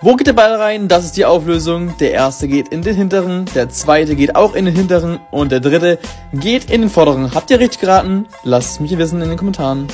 Wo geht der Ball rein? Das ist die Auflösung. Der erste geht in den hinteren, der zweite geht auch in den hinteren und der dritte geht in den vorderen. Habt ihr richtig geraten? Lasst es mich wissen in den Kommentaren.